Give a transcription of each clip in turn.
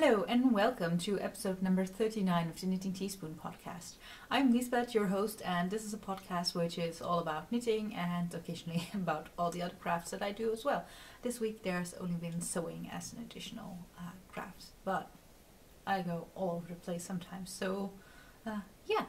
Hello and welcome to episode number 39 of the Knitting Teaspoon podcast. I'm Liesbeth, your host, and this is a podcast which is all about knitting and occasionally about all the other crafts that I do as well. This week there's only been sewing as an additional uh, craft, but I go all over the place sometimes, so uh, yeah.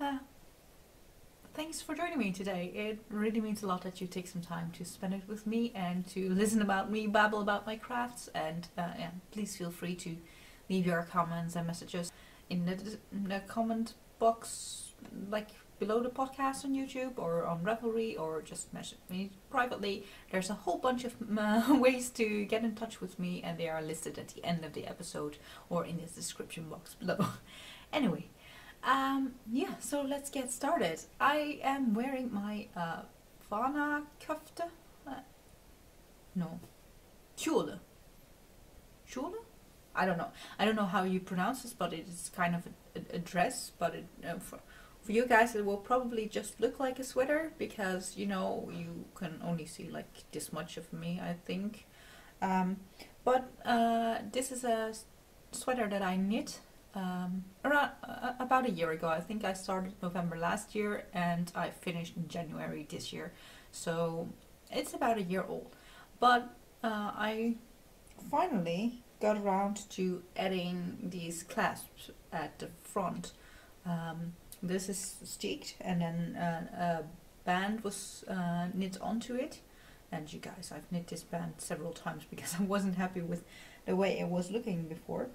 Uh, thanks for joining me today. It really means a lot that you take some time to spend it with me and to listen about me babble about my crafts. And uh, yeah, please feel free to leave your comments and messages in the, in the comment box, like below the podcast on YouTube or on Ravelry or just message me privately. There's a whole bunch of uh, ways to get in touch with me, and they are listed at the end of the episode or in the description box below. anyway. Um, yeah, so let's get started. I am wearing my uh, Fana kofte. Uh, no, kjole. Kjole? I don't know. I don't know how you pronounce this, but it is kind of a, a, a dress. But it, uh, for, for you guys, it will probably just look like a sweater because you know you can only see like this much of me. I think. Um, but uh, this is a sweater that I knit um, around uh, about a year ago. I think I started November last year and I finished in January this year. So it's about a year old. But uh, I finally got around to adding these clasps at the front. Um, this is steeked and then uh, a band was uh, knit onto it. And you guys, I've knit this band several times because I wasn't happy with the way it was looking before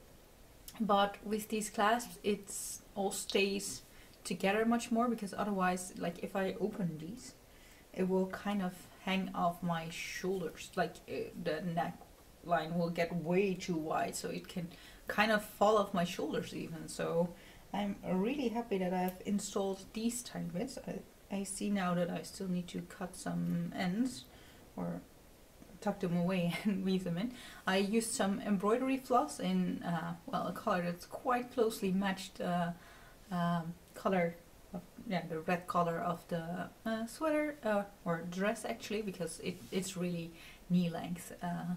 but with these clasps it's all stays together much more because otherwise like if I open these it will kind of hang off my shoulders. Like uh, the neck line will get way too wide so it can kind of fall off my shoulders even. So I'm really happy that I've installed these tiny bits. I, I see now that I still need to cut some ends or tuck them away and weave them in. I used some embroidery floss in, uh, well, a color that's quite closely matched uh, um, color, of, yeah, the red color of the uh, sweater, uh, or dress actually, because it, it's really knee length uh,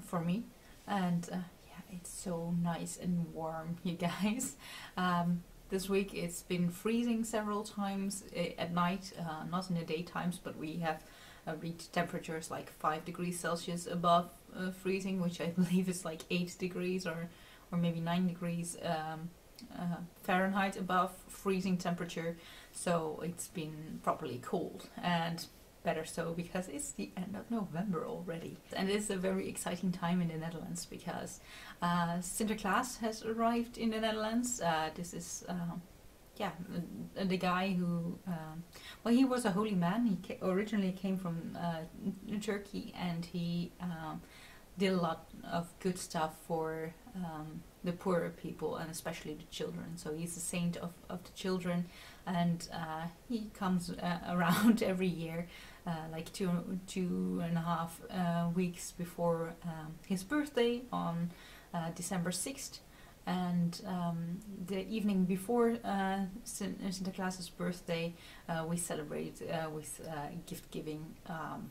for me. And uh, yeah, it's so nice and warm, you guys. Um, this week it's been freezing several times at night, not in the daytimes, but we have uh, reach temperatures like 5 degrees Celsius above uh, freezing, which I believe is like 8 degrees or, or maybe 9 degrees um, uh, Fahrenheit above freezing temperature. So it's been properly cold and better so because it's the end of November already. And it's a very exciting time in the Netherlands because uh, Sinterklaas has arrived in the Netherlands. Uh, this is uh, yeah, the guy who, um, well, he was a holy man. He ca originally came from uh, Turkey, and he um, did a lot of good stuff for um, the poorer people and especially the children. So he's a saint of, of the children, and uh, he comes uh, around every year, uh, like two two and a half uh, weeks before um, his birthday on uh, December sixth and um, the evening before uh, Sinterklaas's birthday, uh, we celebrate uh, with uh, gift giving, um,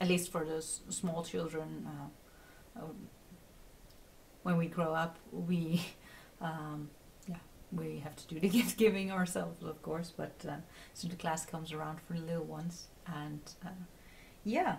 at least for those small children. Uh, when we grow up, we um, yeah we have to do the gift giving ourselves, of course. But uh, Sinterklaas comes around for the little ones, and uh, yeah,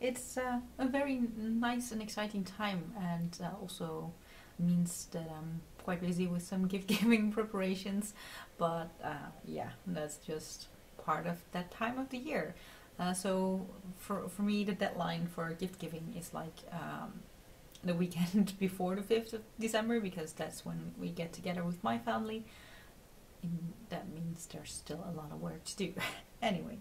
it's a very nice and exciting time, and also means that I'm quite busy with some gift giving preparations, but uh, yeah, that's just part of that time of the year. Uh, so for for me, the deadline for gift giving is like um, the weekend before the fifth of December because that's when we get together with my family. And that means there's still a lot of work to do. anyway,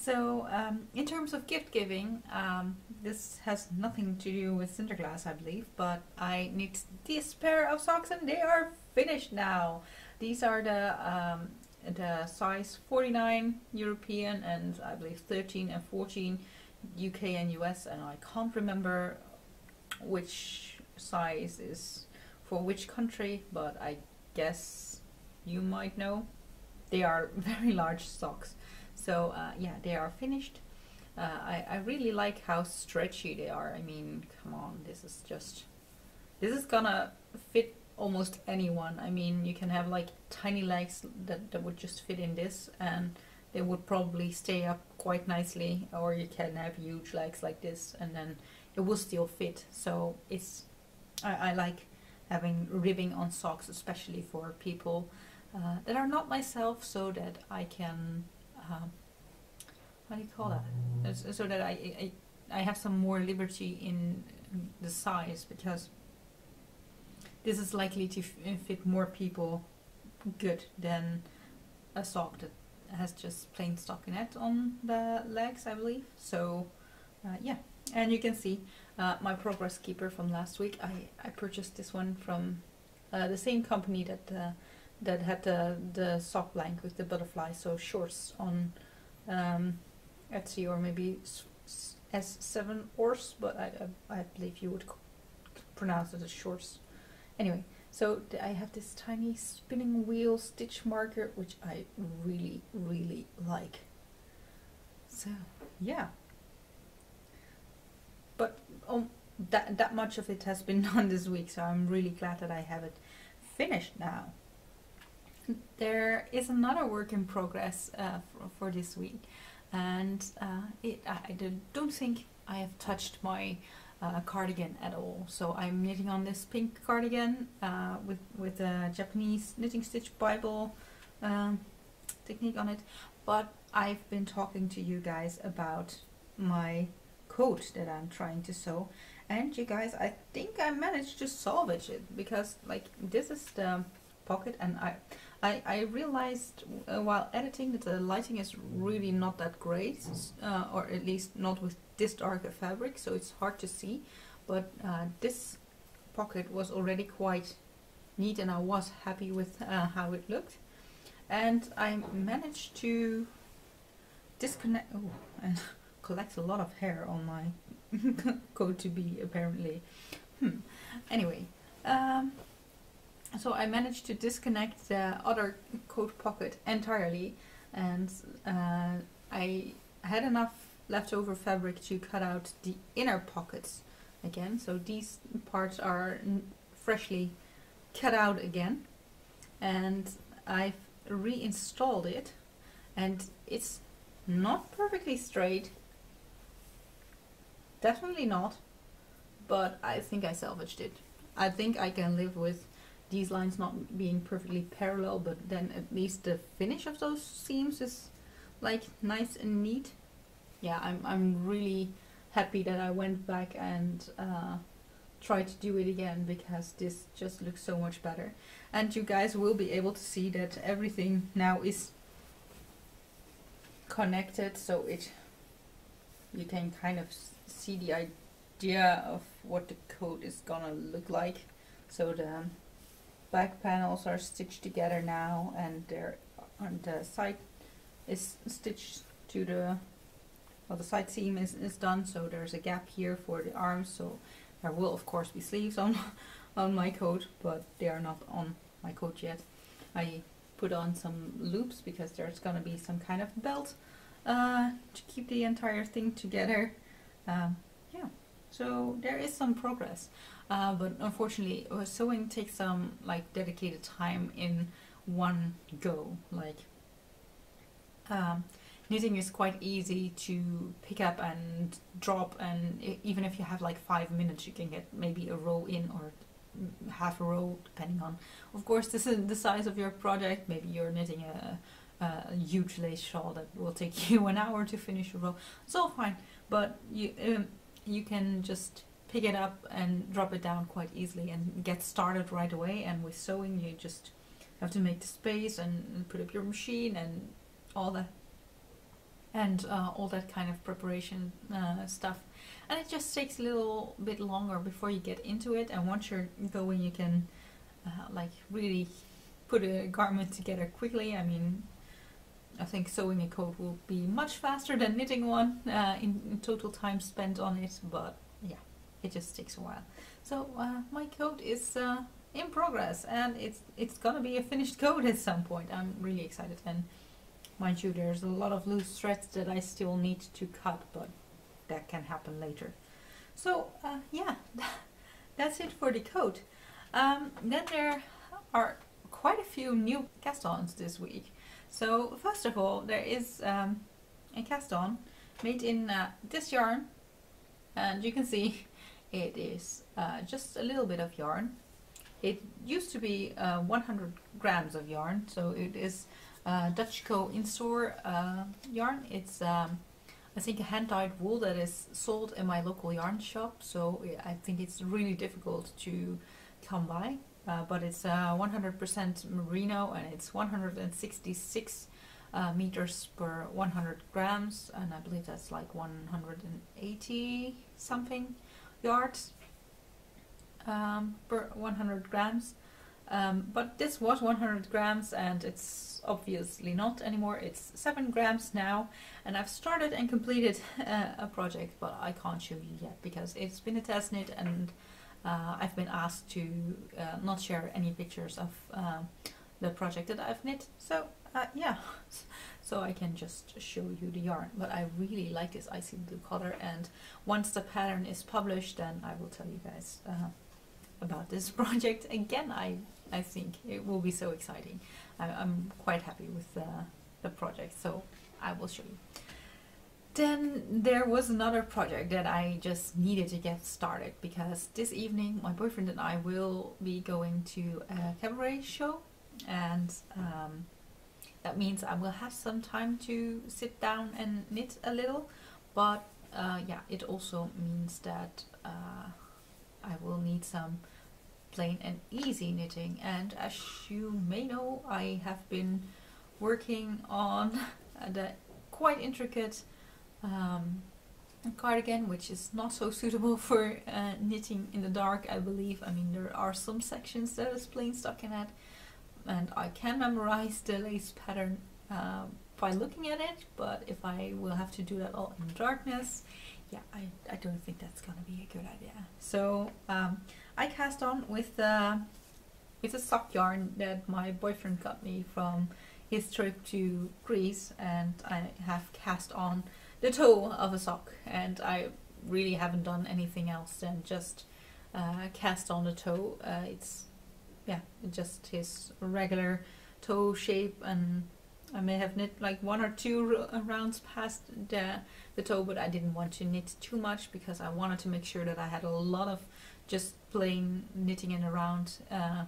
so um, in terms of gift giving, um, this has nothing to do with Sinterklaas, I believe, but I need this pair of socks and they are finished now. These are the um, the size 49 European and I believe 13 and 14 UK and US and I can't remember which size is for which country, but I guess you might know. They are very large socks. So uh, yeah, they are finished. Uh, I, I really like how stretchy they are. I mean, come on, this is just this is gonna fit almost anyone. I mean, you can have like tiny legs that, that would just fit in this and they would probably stay up quite nicely or you can have huge legs like this and then it will still fit. So it's, I, I like having ribbing on socks, especially for people uh, that are not myself so that I can, uh, how do you call that? So that I, I, I have some more liberty in the size because this is likely to fit more people good than a sock that has just plain stockinette on the legs, I believe. So, uh, yeah. And you can see uh, my Progress Keeper from last week. I, I purchased this one from uh, the same company that uh, that had the, the sock blank with the butterfly, so shorts on um, Etsy or maybe S7 Ors, but I, I, I believe you would pronounce it as shorts. Anyway, so I have this tiny spinning wheel stitch marker, which I really, really like. So, yeah. But um, that, that much of it has been done this week, so I'm really glad that I have it finished now. There is another work in progress uh, for, for this week, and uh, it, I don't think I have touched my uh, cardigan at all. So I'm knitting on this pink cardigan uh, with, with a Japanese knitting stitch Bible um, technique on it. But I've been talking to you guys about my coat that I'm trying to sew. And you guys, I think I managed to salvage it because like this is the pocket and I I, I realized uh, while editing that the lighting is really not that great, uh, or at least not with this dark a fabric, so it's hard to see. But uh, this pocket was already quite neat and I was happy with uh, how it looked. And I managed to disconnect, oh, and collect a lot of hair on my coat to be apparently. Hmm. Anyway, um, so I managed to disconnect the other coat pocket entirely and uh, I had enough leftover fabric to cut out the inner pockets again. So these parts are freshly cut out again. And I've reinstalled it. And it's not perfectly straight. Definitely not. But I think I salvaged it. I think I can live with these lines not being perfectly parallel, but then at least the finish of those seams is like nice and neat. Yeah, I'm, I'm really happy that I went back and uh, tried to do it again because this just looks so much better. And you guys will be able to see that everything now is connected so it you can kind of see the idea of what the code is gonna look like. So the back panels are stitched together now and they're on the side is stitched to the well the side seam is, is done so there's a gap here for the arms so there will of course be sleeves on on my coat but they are not on my coat yet. I put on some loops because there's gonna be some kind of belt uh, to keep the entire thing together. Um, yeah so there is some progress uh, but unfortunately, sewing takes some like dedicated time in one go. Like um, knitting is quite easy to pick up and drop, and even if you have like five minutes, you can get maybe a row in or half a row, depending on. Of course, this is the size of your project. Maybe you're knitting a a huge lace shawl that will take you an hour to finish a row. It's all fine, but you um, you can just pick it up and drop it down quite easily and get started right away. And with sewing, you just have to make the space and put up your machine and all that and uh, all that kind of preparation uh, stuff. And it just takes a little bit longer before you get into it. And once you're going, you can uh, like really put a garment together quickly. I mean, I think sewing a coat will be much faster than knitting one uh, in, in total time spent on it, but yeah it just takes a while. So uh, my code is uh, in progress and it's it's gonna be a finished code at some point. I'm really excited and mind you there's a lot of loose threads that I still need to cut but that can happen later. So uh, yeah that's it for the coat. Um, then there are quite a few new cast-ons this week. So first of all, there is um, a cast-on made in uh, this yarn, and you can see it is uh, just a little bit of yarn. It used to be uh, 100 grams of yarn, so it is uh, Dutchco in-store uh, yarn. It's um, I think a hand-dyed wool that is sold in my local yarn shop, so I think it's really difficult to come by. Uh, but it's 100% merino and it's 166 uh, meters per 100 grams, and I believe that's like 180 something yards um, per 100 grams. Um, but this was 100 grams and it's obviously not anymore. It's 7 grams now and I've started and completed uh, a project but I can't show you yet because it's been a test knit and uh, I've been asked to uh, not share any pictures of um, the project that I've knit. So uh, yeah, so I can just show you the yarn. But I really like this icy blue color and once the pattern is published then I will tell you guys uh, about this project again. I I think it will be so exciting. I, am quite happy with the, the project, so I will show you. Then there was another project that I just needed to get started because this evening my boyfriend and I will be going to a cabaret show and um, that means I will have some time to sit down and knit a little. But uh, yeah it also means that uh, I will need some plain and easy knitting. And as you may know I have been working on the quite intricate um, cardigan which is not so suitable for uh, knitting in the dark I believe. I mean there are some sections that is plain stockinette and I can memorize the lace pattern uh, by looking at it but if I will have to do that all in darkness yeah I, I don't think that's gonna be a good idea so um, I cast on with the with a sock yarn that my boyfriend got me from his trip to Greece and I have cast on the toe of a sock and I really haven't done anything else than just uh, cast on the toe. Uh, it's yeah, just his regular toe shape and I may have knit like one or two rounds past the, the toe but I didn't want to knit too much because I wanted to make sure that I had a lot of just plain knitting in around uh,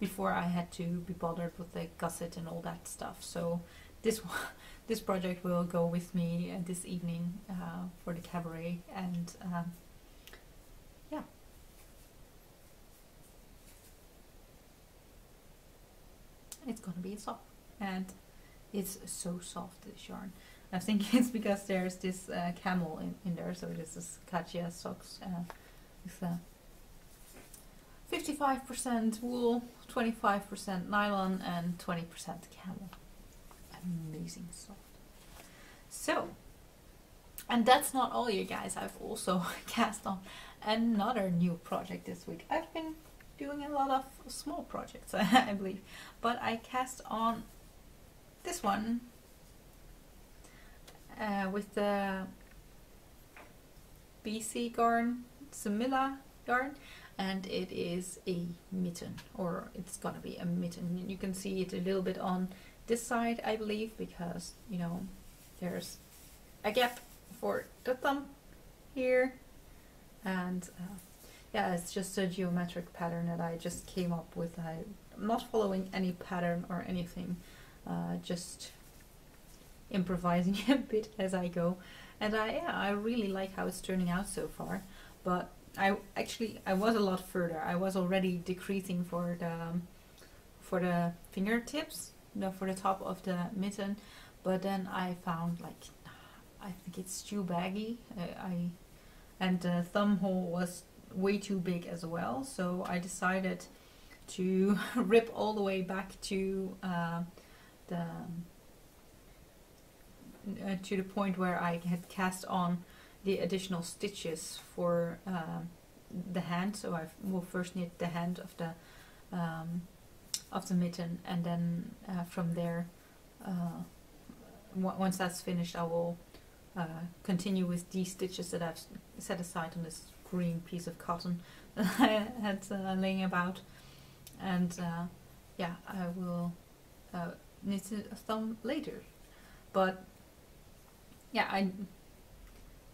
before I had to be bothered with the gusset and all that stuff. So this this project will go with me uh, this evening uh, for the cabaret and um, yeah. It's gonna be soft and it's so soft this yarn. I think it's because there's this uh, camel in, in there, so this is Katia socks. Uh, with, uh, 55% wool, 25% nylon, and 20% camel. Amazing soft. So, and that's not all you guys. I've also cast on another new project this week. I've been doing a lot of small projects, I believe. But I cast on this one uh, with the BC Garn Semilla yarn and it is a mitten or it's gonna be a mitten you can see it a little bit on this side I believe because you know there's a gap for the thumb here and uh, yeah it's just a geometric pattern that I just came up with I'm not following any pattern or anything uh, just improvising a bit as I go and I yeah I really like how it's turning out so far but I actually I was a lot further. I was already decreasing for the for the fingertips, no, for the top of the mitten, but then I found like I think it's too baggy. Uh, I and the thumb hole was way too big as well, so I decided to rip all the way back to uh, the uh, to the point where I had cast on the additional stitches for uh, the hand. So I will first knit the hand of the um, of the mitten, and then uh, from there, uh, once that's finished, I will uh, continue with these stitches that I've set aside on this green piece of cotton that I had uh, laying about, and uh, yeah, I will uh, knit a thumb later. But yeah, I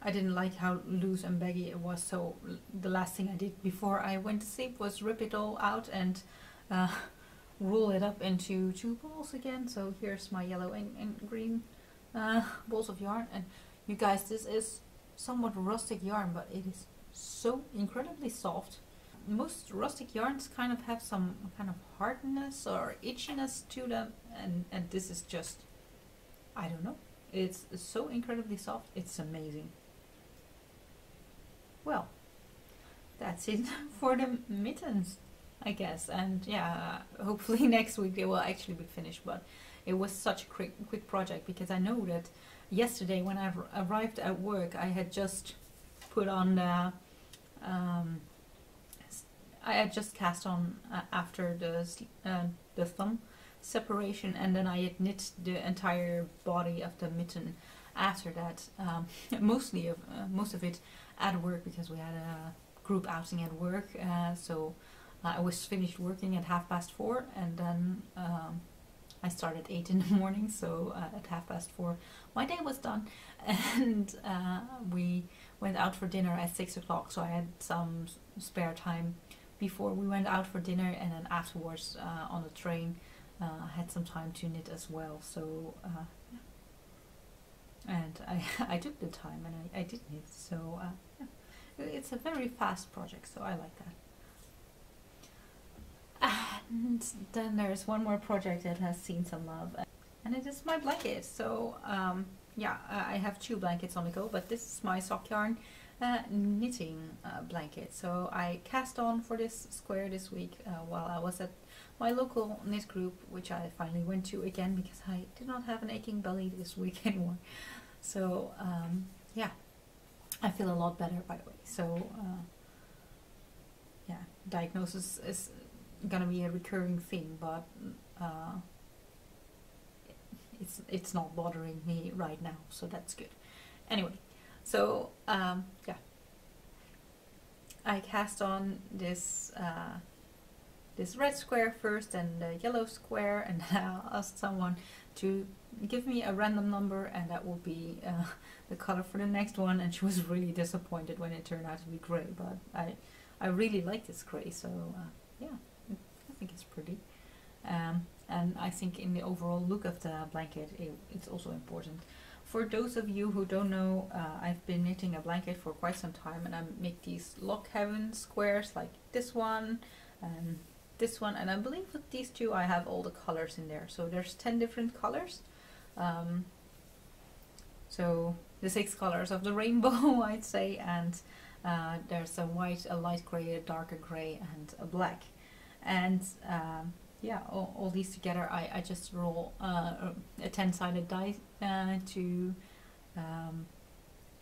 I didn't like how loose and baggy it was. So the last thing I did before I went to sleep was rip it all out and uh, roll it up into two balls again. So here's my yellow and, and green uh, balls of yarn. And you guys, this is somewhat rustic yarn, but it is so incredibly soft. Most rustic yarns kind of have some kind of hardness or itchiness to them, and, and this is just, I don't know. It's so incredibly soft, it's amazing. Well, that's it for the mittens, I guess. And yeah, hopefully next week they will actually be finished. But it was such a quick, quick project because I know that yesterday when I arrived at work, I had just put on the. Um, I had just cast on uh, after the uh, the thumb separation, and then I had knit the entire body of the mitten after that. Um, mostly of uh, most of it at work because we had a group outing at work. Uh, so I was finished working at half past four, and then um, I started eight in the morning. So uh, at half past four, my day was done, and uh, we went out for dinner at six o'clock. So I had some spare time before we went out for dinner, and then afterwards uh, on the train, uh, I had some time to knit as well. So and I, I took the time and I, I did knit so uh, yeah. it's a very fast project so I like that and then there's one more project that has seen some love and it is my blanket so um, yeah I have two blankets on the go but this is my sock yarn uh, knitting uh, blanket so I cast on for this square this week uh, while I was at my local knit group which I finally went to again because I did not have an aching belly this week anymore so um, yeah, I feel a lot better by the way. So uh, yeah, diagnosis is gonna be a recurring thing, but uh, it's it's not bothering me right now, so that's good. Anyway, so um, yeah, I cast on this. Uh, this red square first and the yellow square and I asked someone to give me a random number and that will be uh, the color for the next one and she was really disappointed when it turned out to be gray but I I really like this gray so uh, yeah I think it's pretty um, and I think in the overall look of the blanket it, it's also important. For those of you who don't know uh, I've been knitting a blanket for quite some time and I make these log cabin squares like this one and this one and I believe with these two I have all the colors in there. So there's 10 different colors. Um, so the six colors of the rainbow I'd say and uh, there's a white a light gray a darker gray and a black. And um, yeah all, all, these together I, I just roll uh, a 10 sided die uh, to um,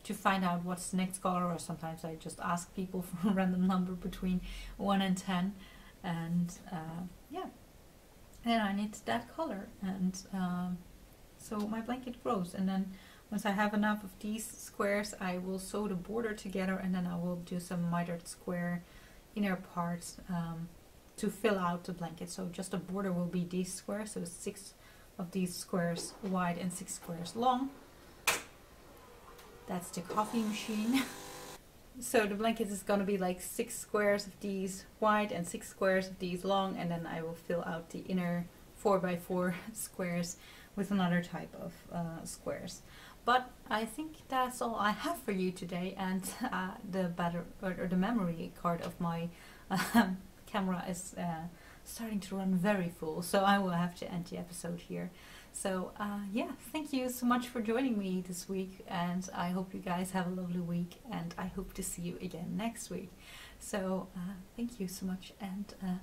to find out what's the next color or sometimes I just ask people for a random number between 1 and 10 and uh, yeah. Then I need that color and um, so my blanket grows and then once I have enough of these squares I will sew the border together and then I will do some mitered square inner parts um, to fill out the blanket. So just the border will be these squares. So six of these squares wide and six squares long. That's the coffee machine. So the blanket is going to be like six squares of these wide and six squares of these long and then I will fill out the inner 4 by 4 squares with another type of uh, squares. But I think that's all I have for you today and uh, the battery or, the memory card of my uh, camera is uh, starting to run very full so I will have to end the episode here. So uh, yeah, thank you so much for joining me this week, and I hope you guys have a lovely week, and I hope to see you again next week. So uh, thank you so much, and uh,